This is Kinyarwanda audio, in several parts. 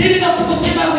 Biri bakıp oturma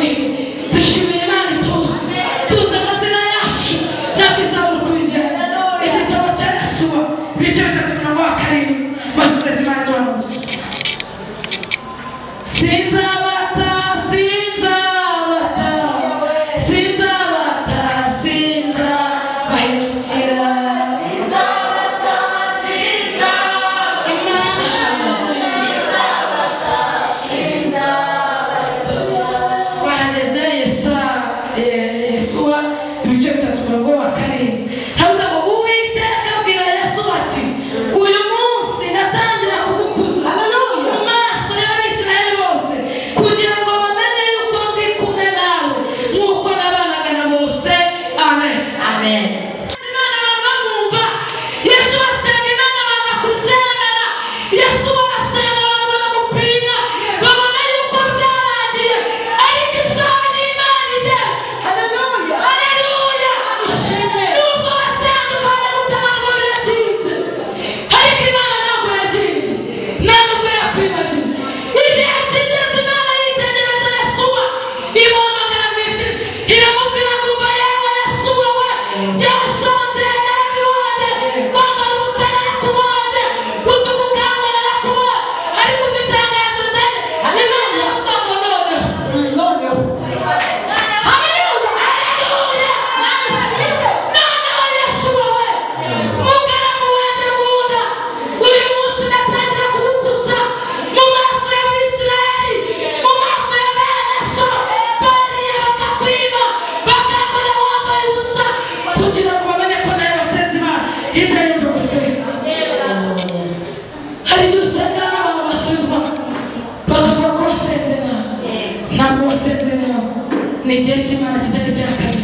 ni igihe cy'imana kitari cyakare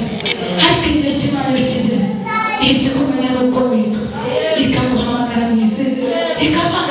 ariko igihe cy'imana iyo kigeze ihita kumenya n'uko witwa. Ikaguhamagara mu izina. Ikabaha